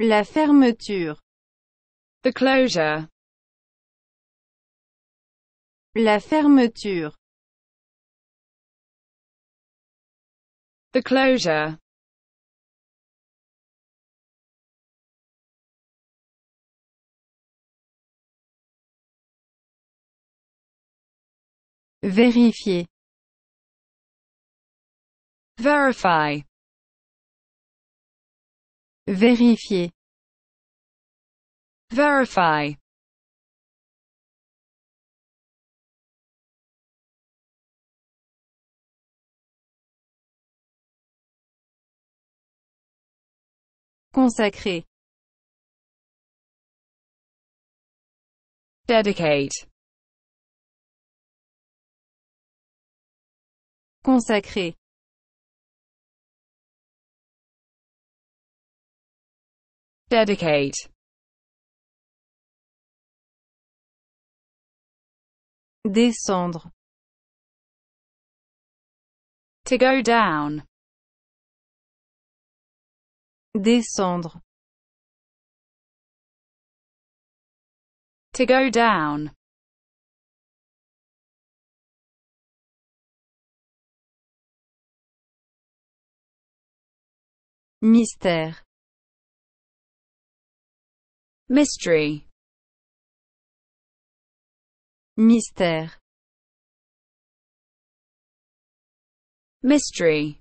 La fermeture. The closure. La fermeture. The closure. Vérifier. Verify. Vérifier. Verify. Consacrer. Dedicate. Consacrer. Dedicate. Descendre. To go down. Descendre. To go down. Mystère. Mystery. Mystère. Mystery.